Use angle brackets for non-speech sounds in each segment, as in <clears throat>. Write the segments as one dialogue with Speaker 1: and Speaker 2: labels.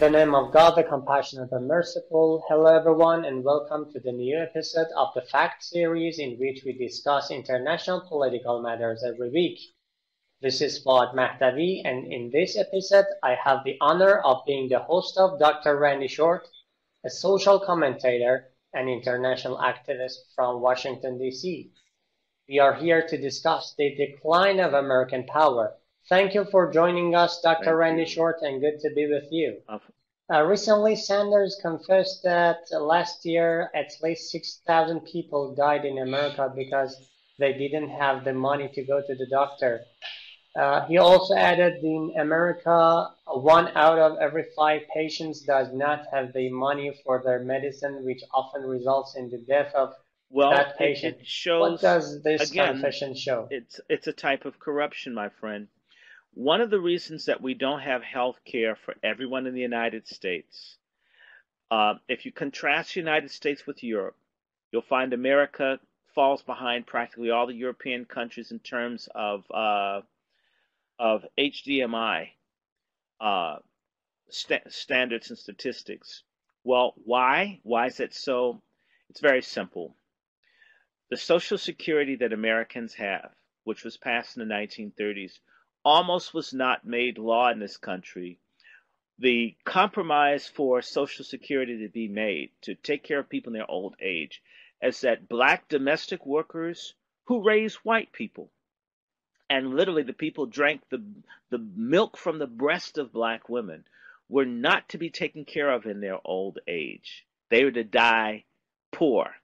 Speaker 1: In the name of God, the compassionate and merciful, hello everyone, and welcome to the new episode of the Fact series in which we discuss international political matters every week. This is Foad Mahdavi, and in this episode, I have the honor of being the host of Dr. Randy Short, a social commentator and international activist from Washington, D.C. We are here to discuss the decline of American power Thank you for joining us, Dr. Thank Randy you. Short, and good to be with you. Uh, recently, Sanders confessed that last year at least 6,000 people died in America because they didn't have the money to go to the doctor. Uh, he also added in America, one out of every five patients does not have the money for their medicine, which often results in the death of well, that patient. It, it shows, what does this again, confession show?
Speaker 2: It's, it's a type of corruption, my friend. One of the reasons that we don't have health care for everyone in the United States, uh, if you contrast the United States with Europe, you'll find America falls behind practically all the European countries in terms of uh, of HDMI uh, st- standards and statistics. Well, why? Why is it so? It's very simple. The Social Security that Americans have, which was passed in the 1930s, almost was not made law in this country. The compromise for Social Security to be made to take care of people in their old age is that black domestic workers who raise white people, and literally the people drank the, the milk from the breast of black women, were not to be taken care of in their old age. They were to die poor.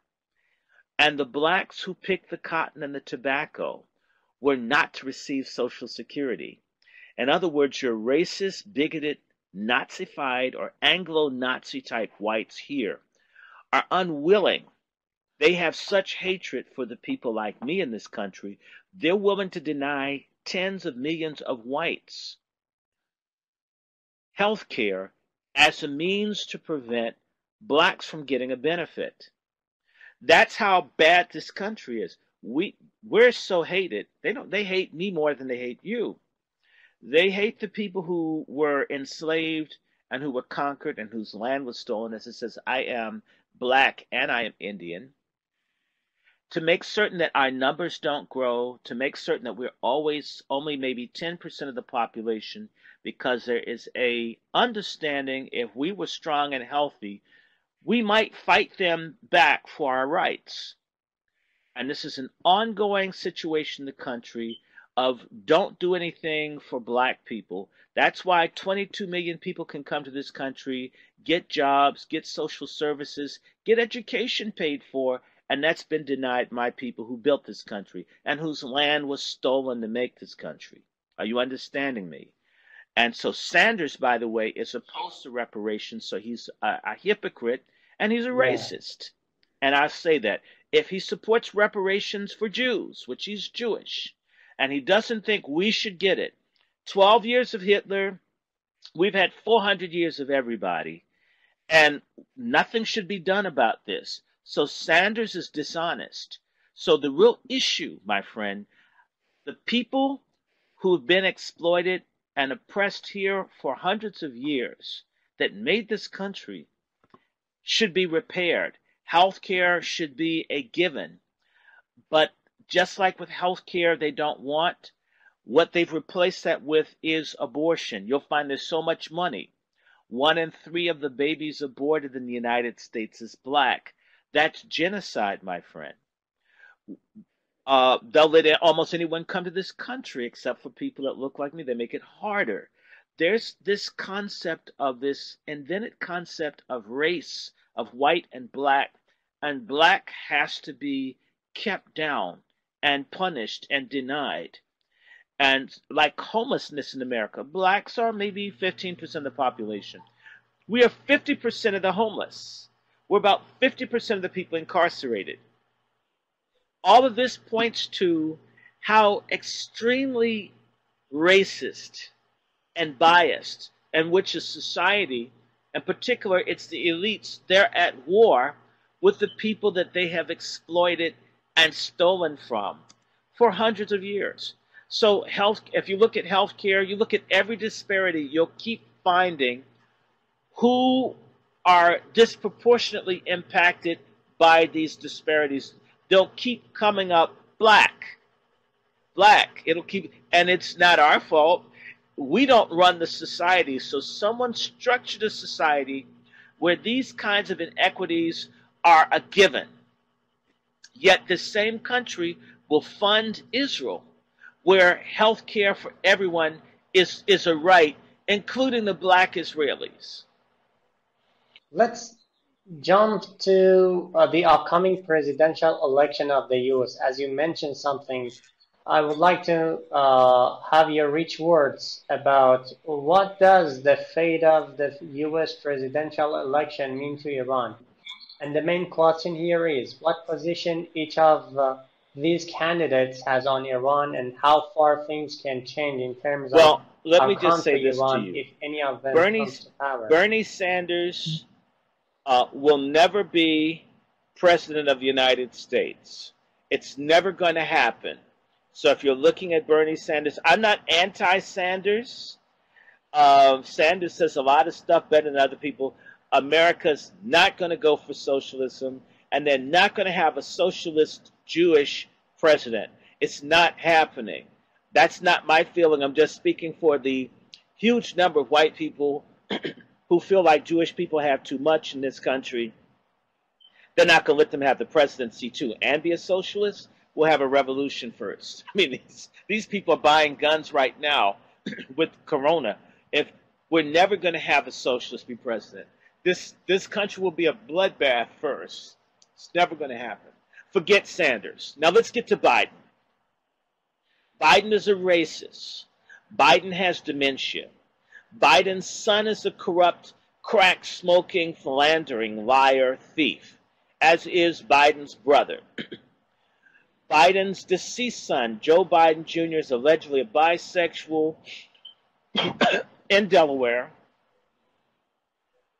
Speaker 2: And the blacks who picked the cotton and the tobacco were not to receive Social Security. In other words, your racist, bigoted, Nazified, or Anglo Nazi type whites here are unwilling. They have such hatred for the people like me in this country, they're willing to deny tens of millions of whites health care as a means to prevent blacks from getting a benefit. That's how bad this country is we we're so hated. They don't they hate me more than they hate you. They hate the people who were enslaved and who were conquered and whose land was stolen, as it says, I am black and I am Indian. To make certain that our numbers don't grow, to make certain that we're always only maybe 10% of the population, because there is a understanding if we were strong and healthy, we might fight them back for our rights and this is an ongoing situation in the country of don't do anything for black people. That's why 22 million people can come to this country, get jobs, get social services, get education paid for, and that's been denied my people who built this country and whose land was stolen to make this country. Are you understanding me? And so Sanders, by the way, is opposed to reparations, so he's a, a hypocrite and he's a yeah. racist. And I say that if he supports reparations for Jews, which he's Jewish, and he doesn't think we should get it, 12 years of Hitler, we've had 400 years of everybody, and nothing should be done about this. So Sanders is dishonest. So the real issue, my friend, the people who have been exploited and oppressed here for hundreds of years that made this country should be repaired. Healthcare should be a given. But just like with healthcare, they don't want, what they've replaced that with is abortion. You'll find there's so much money. One in three of the babies aborted in the United States is black. That's genocide, my friend. Uh, they'll let almost anyone come to this country except for people that look like me. They make it harder. There's this concept of this invented concept of race of white and black, and black has to be kept down and punished and denied. And like homelessness in America, blacks are maybe 15% of the population. We are 50% of the homeless. We're about 50% of the people incarcerated. All of this points to how extremely racist and biased and which a society in particular, it's the elites. They're at war with the people that they have exploited and stolen from for hundreds of years. So health, if you look at healthcare, you look at every disparity, you'll keep finding who are disproportionately impacted by these disparities. They'll keep coming up black. Black. It'll keep, and it's not our fault. We don't run the society. So someone structured a society where these kinds of inequities are a given. Yet the same country will fund Israel, where health care for everyone is, is a right, including the black Israelis.
Speaker 1: Let's jump to uh, the upcoming presidential election of the US. As you mentioned something, I would like to uh, have your rich words about what does the fate of the US presidential election mean to Iran? And the main question here is what position each of uh, these candidates has on Iran and how far things can change in terms
Speaker 2: well,
Speaker 1: of
Speaker 2: let me just say this
Speaker 1: Iran
Speaker 2: to you.
Speaker 1: if any of them
Speaker 2: Bernie,
Speaker 1: comes to power.
Speaker 2: Bernie Sanders uh, will never be president of the United States. It's never going to happen. So if you're looking at Bernie Sanders, I'm not anti-Sanders. Uh, Sanders says a lot of stuff better than other people. America's not going to go for socialism, and they're not going to have a socialist Jewish president. It's not happening. That's not my feeling. I'm just speaking for the huge number of white people <clears throat> who feel like Jewish people have too much in this country. They're not going to let them have the presidency too and be a socialist. We'll have a revolution first. <laughs> I mean, these, these people are buying guns right now <clears throat> with Corona. If we're never going to have a socialist be president, this this country will be a bloodbath first. It's never going to happen. Forget Sanders. Now let's get to Biden. Biden is a racist. Biden has dementia. Biden's son is a corrupt, crack smoking, philandering, liar, thief, as is Biden's brother. <clears throat> Biden's deceased son, Joe Biden Jr., is allegedly a bisexual <coughs> in Delaware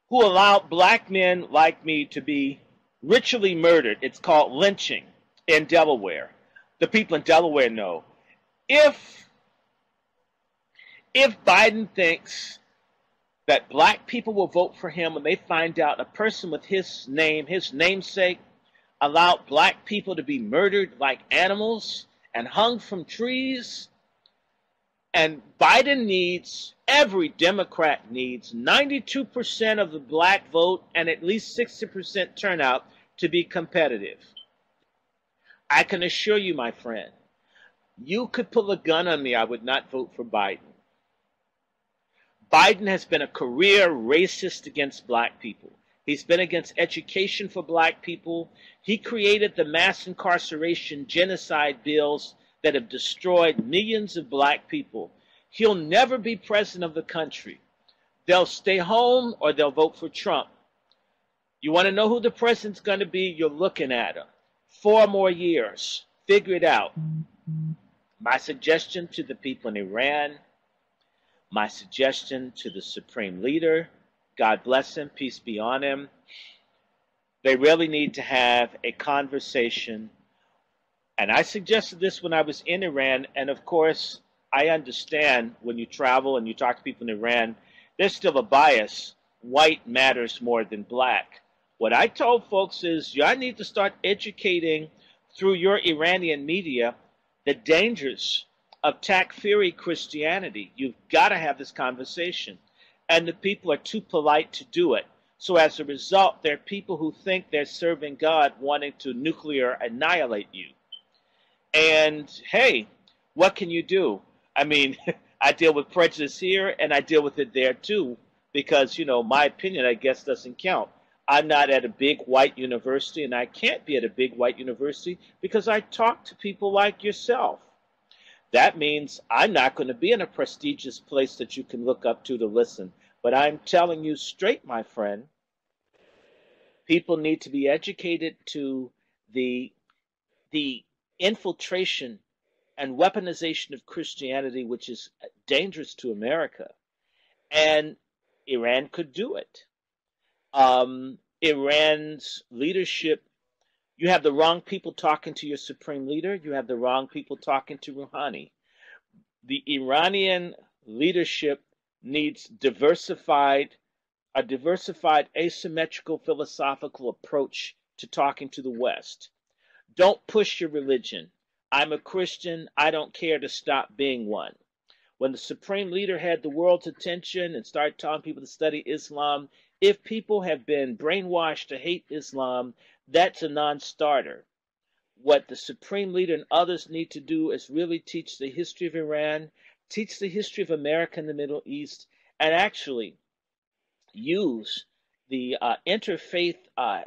Speaker 2: who allowed black men like me to be ritually murdered. It's called lynching in Delaware. The people in Delaware know. If if Biden thinks that black people will vote for him when they find out a person with his name, his namesake, allowed black people to be murdered like animals and hung from trees, and Biden needs, every Democrat needs 92% of the black vote and at least 60% turnout to be competitive. I can assure you, my friend, you could pull a gun on me, I would not vote for Biden. Biden has been a career racist against black people. He's been against education for black people. He created the mass incarceration genocide bills that have destroyed millions of black people. He'll never be president of the country. They'll stay home or they'll vote for Trump. You want to know who the president's going to be? You're looking at him. Four more years. Figure it out. My suggestion to the people in Iran, my suggestion to the supreme leader, God bless him, peace be on him, they really need to have a conversation. And I suggested this when I was in Iran, and of course, I understand when you travel and you talk to people in Iran, there's still a bias. White matters more than black. What I told folks is y'all need to start educating through your Iranian media the dangers of Takfiri Christianity. You've got to have this conversation. And the people are too polite to do it. So as a result, there are people who think they're serving God wanting to nuclear annihilate you. And hey, what can you do? I mean, <laughs> I deal with prejudice here and I deal with it there too, because, you know, my opinion, I guess, doesn't count. I'm not at a big white university, and I can't be at a big white university because I talk to people like yourself. That means I'm not going to be in a prestigious place that you can look up to to listen. But I'm telling you straight, my friend, people need to be educated to the the infiltration and weaponization of Christianity, which is dangerous to America. And Iran could do it um, Iran's leadership, you have the wrong people talking to your supreme leader, you have the wrong people talking to Rouhani. The Iranian leadership needs diversified a diversified, asymmetrical philosophical approach to talking to the West. Don't push your religion. I'm a Christian. I don't care to stop being one. When the supreme leader had the world's attention and started telling people to study Islam, if people have been brainwashed to hate Islam, that's a non starter. What the supreme leader and others need to do is really teach the history of Iran, teach the history of America and the Middle East, and actually use the uh, interfaith uh,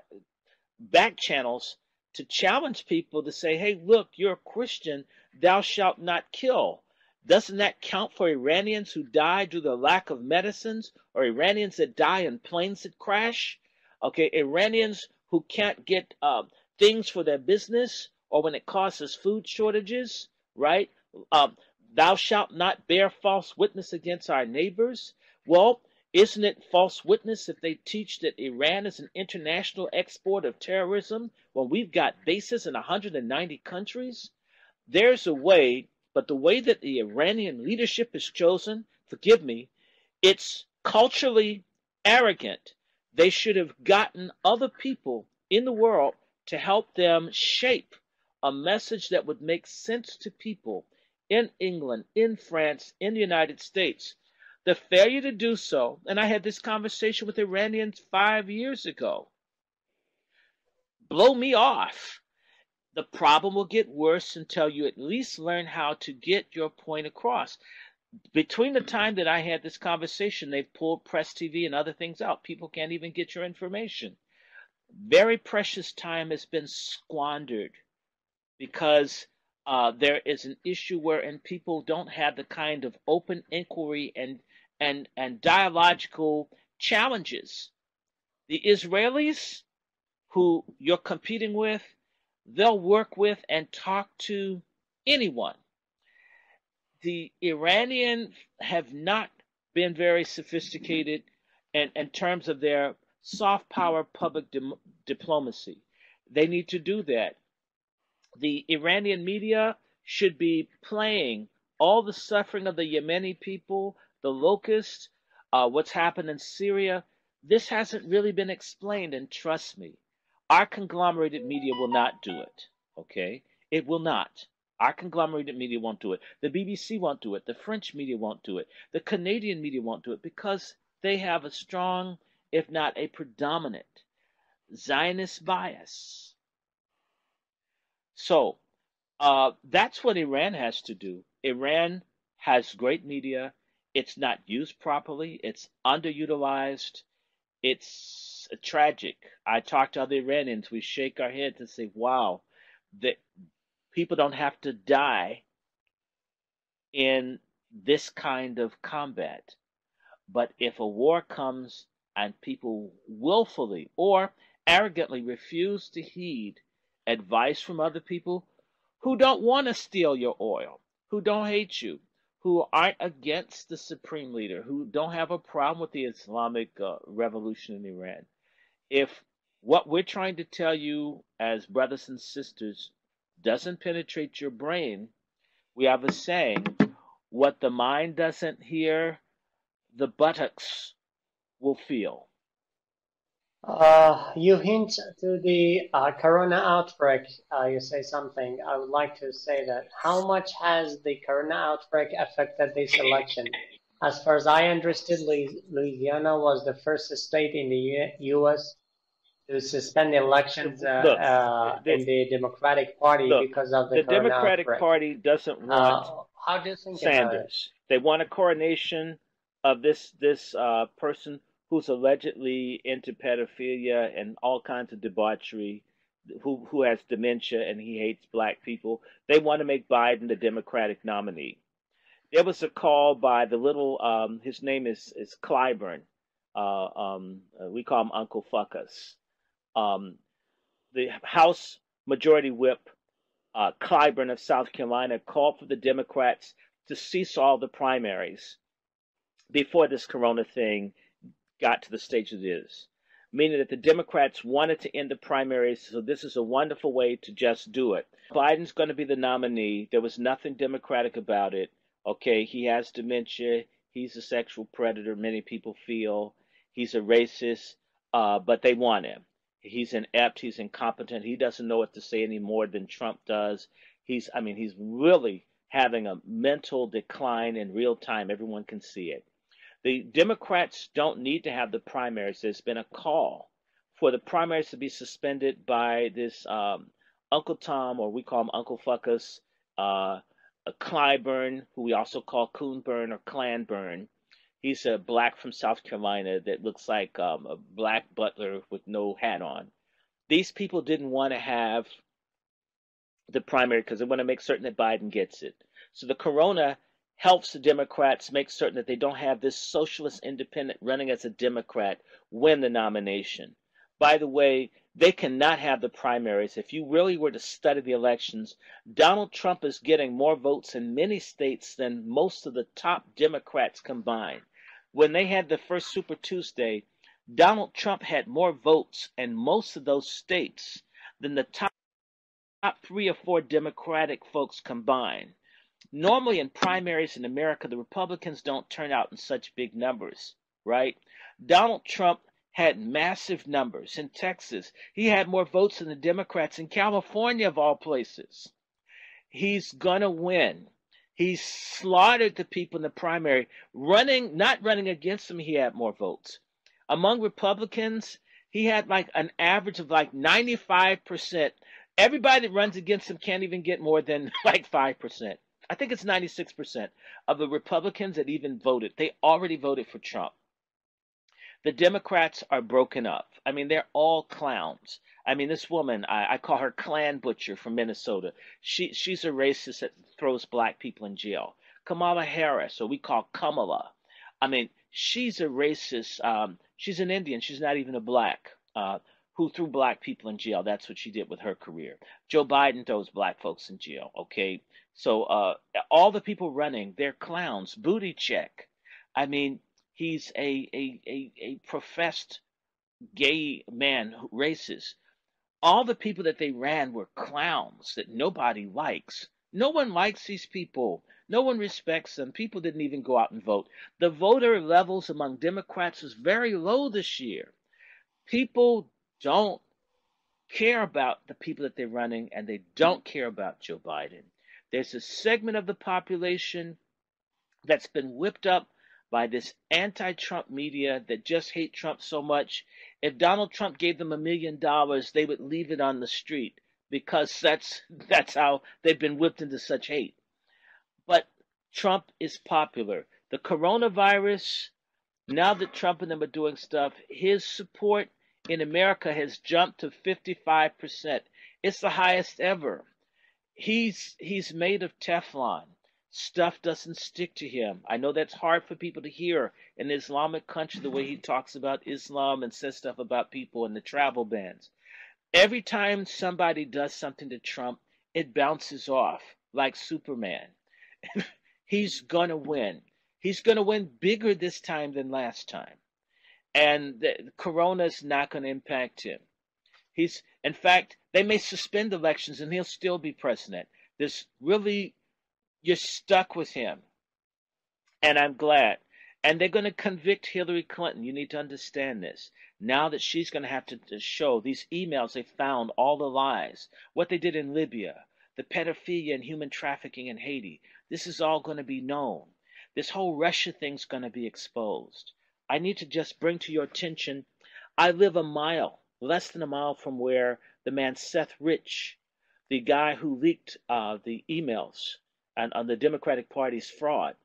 Speaker 2: back channels to challenge people to say, hey, look, you're a Christian, thou shalt not kill. Doesn't that count for Iranians who die due to the lack of medicines or Iranians that die in planes that crash? Okay, Iranians who can't get uh, things for their business or when it causes food shortages, right? Um, thou shalt not bear false witness against our neighbors. Well, isn't it false witness if they teach that Iran is an international export of terrorism when we've got bases in 190 countries? There's a way, but the way that the Iranian leadership is chosen, forgive me, it's culturally arrogant. They should have gotten other people in the world to help them shape a message that would make sense to people in England, in France, in the United States. The failure to do so, and I had this conversation with Iranians five years ago, blow me off. The problem will get worse until you at least learn how to get your point across. Between the time that I had this conversation, they've pulled Press TV and other things out. People can't even get your information. Very precious time has been squandered because uh, there is an issue wherein people don't have the kind of open inquiry and and and dialogical challenges. The Israelis who you're competing with, they'll work with and talk to anyone. The Iranian have not been very sophisticated in, in terms of their soft power public diplomacy. They need to do that the Iranian media should be playing all the suffering of the Yemeni people, the locusts, uh, what's happened in Syria. This hasn't really been explained, and trust me, our conglomerated media will not do it. Okay? It will not. Our conglomerated media won't do it. The BBC won't do it. The French media won't do it. The Canadian media won't do it because they have a strong, if not a predominant, Zionist bias. So uh, that's what Iran has to do. Iran has great media. It's not used properly. It's underutilized. It's tragic. I talk to other Iranians. We shake our heads and say, "Wow, that people don't have to die in this kind of combat." But if a war comes and people willfully or arrogantly refuse to heed advice from other people who don't want to steal your oil, who don't hate you, who aren't against the supreme leader, who don't have a problem with the Islamic uh, revolution in Iran. If what we're trying to tell you as brothers and sisters doesn't penetrate your brain, we have a saying, what the mind doesn't hear, the buttocks will feel.
Speaker 1: Uh, you hint to the uh, corona outbreak. Uh, you say something. I would like to say that how much has the corona outbreak affected this election? As far as I understood, Louisiana was the first state in the U.S. to suspend the elections uh, look, uh, the, in the Democratic Party look, because of the,
Speaker 2: the Democratic. Party doesn't want
Speaker 1: uh, how do you think
Speaker 2: Sanders. They want a coronation of this this person who's allegedly into pedophilia and all kinds of debauchery, who who has dementia and he hates black people. They want to make Biden the Democratic nominee. There was a call by the little um, his name is is Clyburn. Uh, um, uh, we call him Uncle Fuckus. Um, the House Majority Whip uh, Clyburn of South Carolina called for the Democrats to cease all the primaries before this corona thing got to the stage it is, meaning that the Democrats wanted to end the primaries, so this is a wonderful way to just do it. Biden's going to be the nominee. There was nothing democratic about it. Okay, he has dementia. He's a sexual predator, many people feel. He's a racist, uh, but they want him. He's inept. He's incompetent. He doesn't know what to say any more than Trump does. He's, I mean, he's really having a mental decline in real time. Everyone can see it. The Democrats don't need to have the primaries. There's been a call for the primaries to be suspended by this um, Uncle Tom, or we call him Uncle Fuckus, uh, Clyburn, who we also call Coonburn or Clanburn. He's a black from South Carolina that looks like um, a black butler with no hat on. These people didn't want to have the primary because they want to make certain that Biden gets it. So the corona helps the Democrats make certain that they don't have this socialist independent running as a Democrat win the nomination. By the way, they cannot have the primaries. If you really were to study the elections, Donald Trump is getting more votes in many states than most of the top Democrats combined. When they had the first Super Tuesday, Donald Trump had more votes in most of those states than the top, top three or four Democratic folks combined. Normally, in primaries in America, the Republicans don't turn out in such big numbers, right? Donald Trump had massive numbers in Texas. He had more votes than the Democrats in California, of all places. He's going to win. He slaughtered the people in the primary. Running, not running against them, he had more votes. Among Republicans, he had like an average of like 95%. Everybody that runs against him can't even get more than <laughs> like 5%. I think it's 96% of the Republicans that even voted. They already voted for Trump. The Democrats are broken up. I mean, they're all clowns. I mean, this woman, I, I call her Klan Butcher from Minnesota. She she's a racist that throws black people in jail. Kamala Harris, or we call Kamala. I mean, she's a racist. Um, she's an Indian. She's not even a black. Uh, who threw black people in jail. That's what she did with her career. Joe Biden throws black folks in jail. Okay, so uh, all the people running, they're clowns. Booty check. I mean, he's a a a, a professed gay man, racist. All the people that they ran were clowns that nobody likes. No one likes these people. No one respects them. People didn't even go out and vote. The voter levels among Democrats was very low this year. People don't care about the people that they're running and they don't care about Joe Biden. There's a segment of the population that's been whipped up by this anti Trump media that just hate Trump so much. If Donald Trump gave them a million dollars, they would leave it on the street because that's <laughs> that's how they've been whipped into such hate. But Trump is popular. The coronavirus, now that Trump and them are doing stuff, his support in America has jumped to 55%. It's the highest ever. He's he's made of Teflon. Stuff doesn't stick to him. I know that's hard for people to hear in Islamic country the way he talks about Islam and says stuff about people and the travel bans. Every time somebody does something to Trump, it bounces off like Superman. <laughs> He's gonna win. He's gonna win bigger this time than last time and the, Corona is not going to impact him. He's, in fact, they may suspend elections and he'll still be president. This really, you're stuck with him, and I'm glad. And they're going to convict Hillary Clinton. You need to understand this. Now that she's going to have to, to show these emails they found, all the lies, what they did in Libya, the pedophilia and human trafficking in Haiti. This is all going to be known. This whole Russia thing's going to be exposed. I need to just bring to your attention I live a mile, less than a mile from where the man Seth Rich, the guy who leaked uh, the emails and on the Democratic Party's fraud,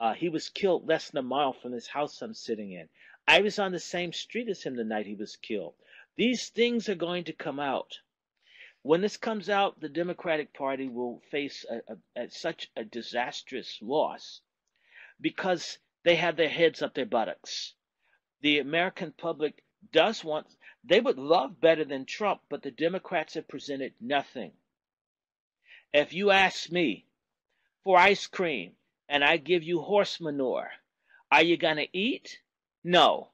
Speaker 2: uh, he was killed less than a mile from this house I'm sitting in. I was on the same street as him the night he was killed. These things are going to come out. When this comes out, the Democratic Party will face a, a, a, such a disastrous loss because they have their heads up their buttocks. The American public does want, they would love better than Trump, but the Democrats have presented nothing. If you ask me for ice cream and I give you horse manure, are you going to eat? No.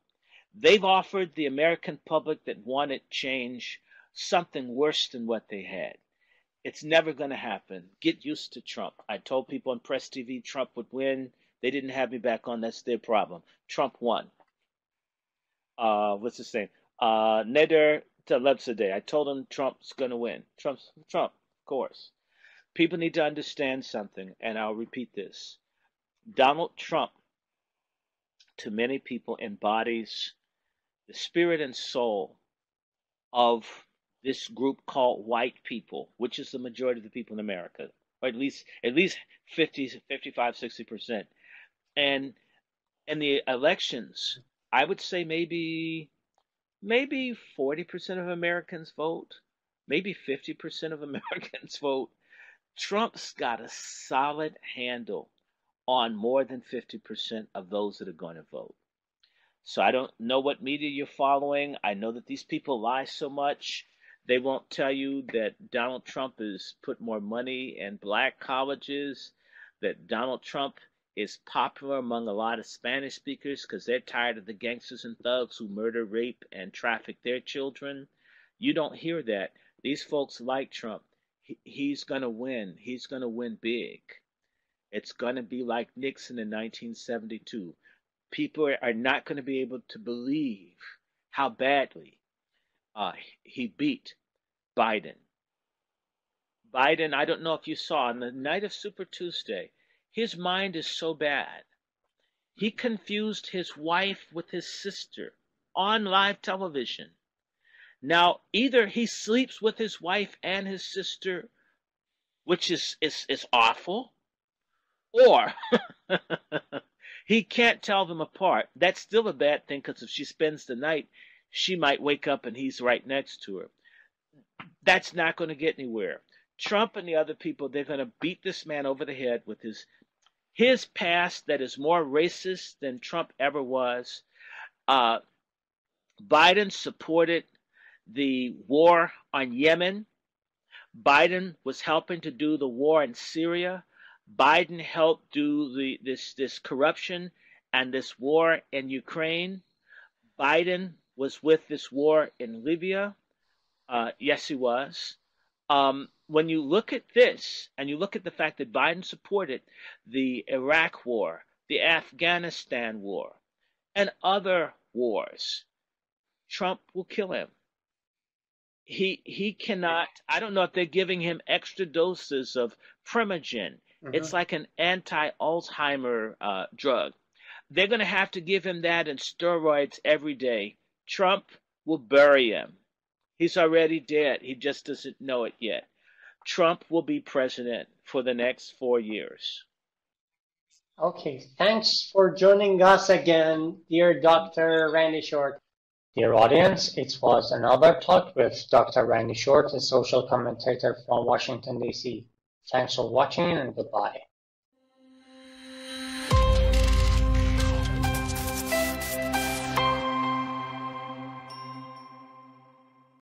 Speaker 2: They've offered the American public that wanted change something worse than what they had. It's never going to happen. Get used to Trump. I told people on Press TV Trump would win. They didn't have me back on. That's their problem. Trump won. uh, what's his name? Uh, Nader Talebzadeh. I told him Trump's going to win. Trump's Trump, of course. People need to understand something, and I'll repeat this. Donald Trump, to many people, embodies the spirit and soul of this group called white people, which is the majority of the people in America, or at least at least 50, 55, 60 percent. And in the elections, I would say maybe maybe 40% of Americans vote, maybe 50% of <laughs> Americans vote. Trump's got a solid handle on more than 50% of those that are going to vote. So I don't know what media you're following. I know that these people lie so much. They won't tell you that Donald Trump has put more money in black colleges, that Donald Trump is popular among a lot of Spanish speakers because they're tired of the gangsters and thugs who murder, rape, and traffic their children. You don't hear that. These folks like Trump. He, he's going to win. He's going to win big. It's going to be like Nixon in 1972. People are not going to be able to believe how badly uh, he beat Biden. Biden, I don't know if you saw on the night of Super Tuesday, his mind is so bad. He confused his wife with his sister on live television. Now, either he sleeps with his wife and his sister, which is, is, is awful, or <laughs> he can't tell them apart. That's still a bad thing because if she spends the night, she might wake up and he's right next to her. That's not going to get anywhere. Trump and the other people, they're going to beat this man over the head with his his past that is more racist than Trump ever was. Uh, Biden supported the war on Yemen. Biden was helping to do the war in Syria. Biden helped do the this this corruption and this war in Ukraine. Biden was with this war in Libya. Uh, yes, he was. Um, when you look at this and you look at the fact that Biden supported the Iraq war, the Afghanistan war, and other wars, Trump will kill him. He he cannot. I don't know if they're giving him extra doses of Prevagen. Mm-hmm. It's like an anti-Alzheimer uh, drug. They're going to have to give him that and steroids every day. Trump will bury him. He's already dead. He just doesn't know it yet. Trump will be president for the next four years.
Speaker 1: Okay, thanks for joining us again, dear Dr. Randy Short. Dear audience, it was another talk with Dr. Randy Short, a social commentator from Washington, D.C. Thanks for watching and goodbye.